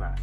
Bye.